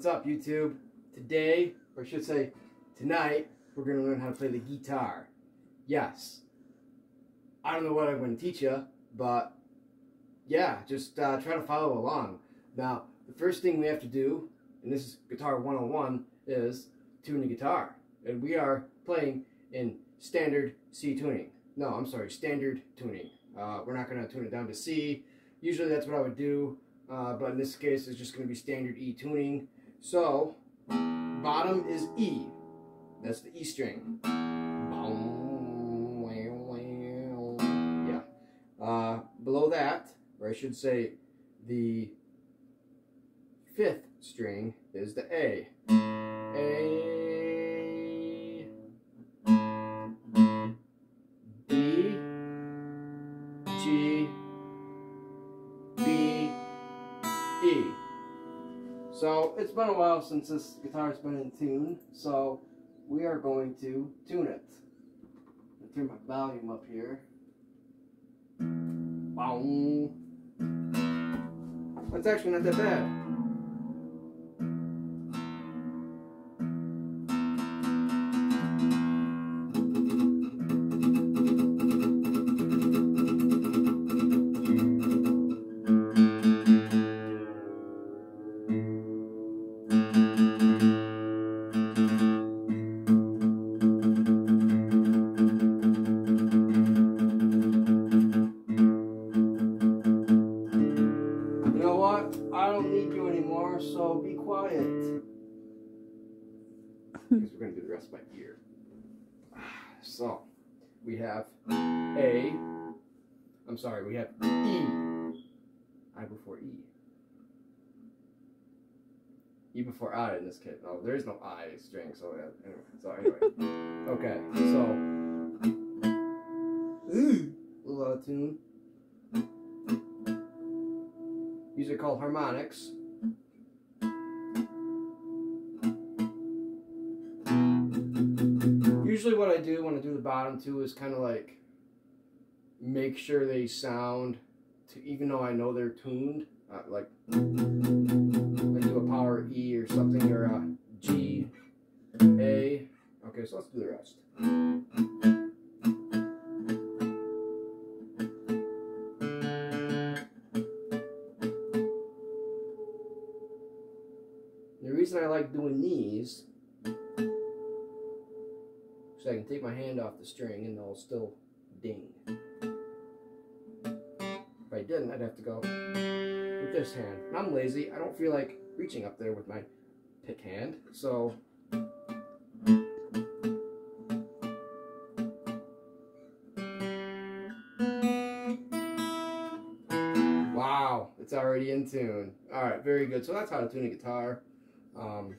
What's up, YouTube? Today, or I should say, tonight, we're going to learn how to play the guitar. Yes. I don't know what I'm going to teach you, but yeah, just uh, try to follow along. Now, the first thing we have to do, and this is Guitar 101, is tune the guitar. And we are playing in standard C tuning. No, I'm sorry, standard tuning. Uh, we're not going to tune it down to C. Usually that's what I would do, uh, but in this case it's just going to be standard E tuning. So, bottom is E. That's the E string. Yeah. Uh, below that, or I should say the fifth string is the A. A. So it's been a while since this guitar's been in tune, so we are going to tune it. I'll turn my volume up here. Wow. That's actually not that bad. Because we're going to do the rest by ear. So, we have A. I'm sorry, we have E. I before E. E before I in this case. No, there is no I string, so yeah, anyway. So anyway. Okay, so. Ooh, a little out of tune. These are called harmonics. Usually what I do when I do the bottom two is kind of like make sure they sound, to, even though I know they're tuned, uh, like I do a power E or something or a G, A. Okay, so let's do the rest. The reason I like doing these so I can take my hand off the string and they'll still ding. If I didn't, I'd have to go with this hand. And I'm lazy. I don't feel like reaching up there with my pick hand. So Wow, it's already in tune. All right, very good. So that's how to tune a guitar. Um,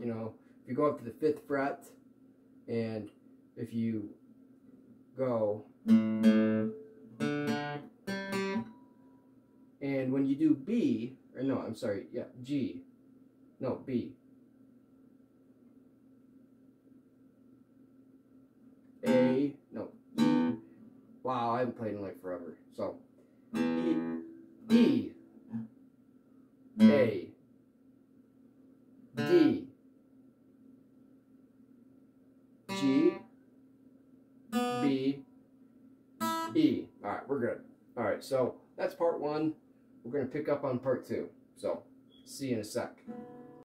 you know, if you go up to the fifth fret, and if you go, and when you do B, or no, I'm sorry, yeah, G, no, B. A, no, E. Wow, I haven't played in like forever. So, E, E, A, E. All right, we're good. All right, so that's part one. We're going to pick up on part two. So, see you in a sec.